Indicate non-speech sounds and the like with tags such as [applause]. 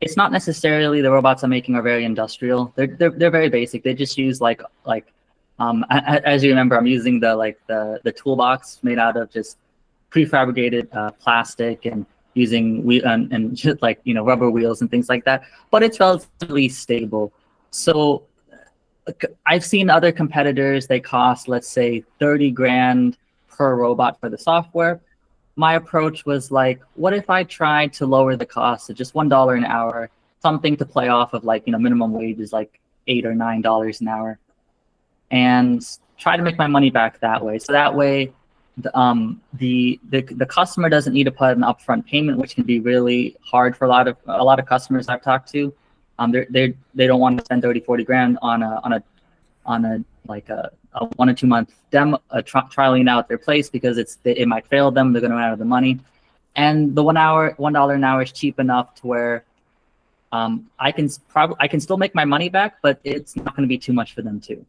it's not necessarily the robots I'm making are very industrial. They're they're they're very basic. They just use like like um as you remember, I'm using the like the the toolbox made out of just prefabricated uh, plastic and using we and, and [laughs] just like you know rubber wheels and things like that. But it's relatively stable. So I've seen other competitors. They cost let's say thirty grand per robot for the software my approach was like, what if I tried to lower the cost to just one dollar an hour, something to play off of like you know minimum wage is like eight or nine dollars an hour, and try to make my money back that way. So that way, the, um, the the the customer doesn't need to put an upfront payment, which can be really hard for a lot of a lot of customers I've talked to. Um, they they they don't want to spend 30, 40 grand on a on a on a like a a one or two month demo, a tri- trialing out their place because it's it might fail them. They're going to run out of the money, and the one hour one dollar an hour is cheap enough to where um, I can probably I can still make my money back, but it's not going to be too much for them too.